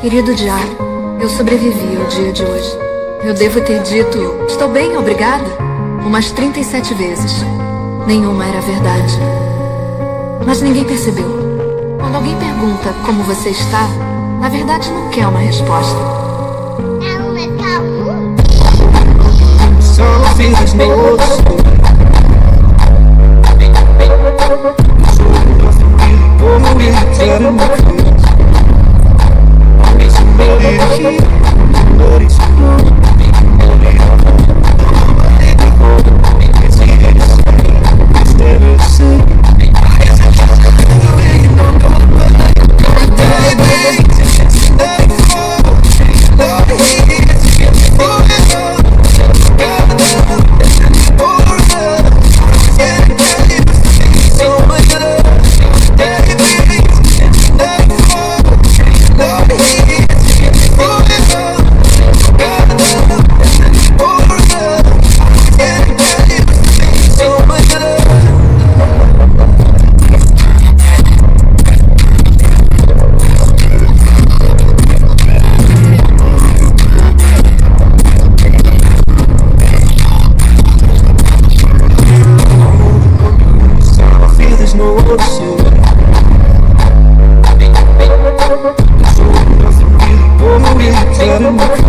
Querido diário, eu sobrevivi ao dia de hoje. Eu devo ter dito, estou bem, obrigada, umas 37 vezes. Nenhuma era verdade. Mas ninguém percebeu. Quando alguém pergunta como você está, na verdade não quer uma resposta. Só fiz moço. Como me Oh,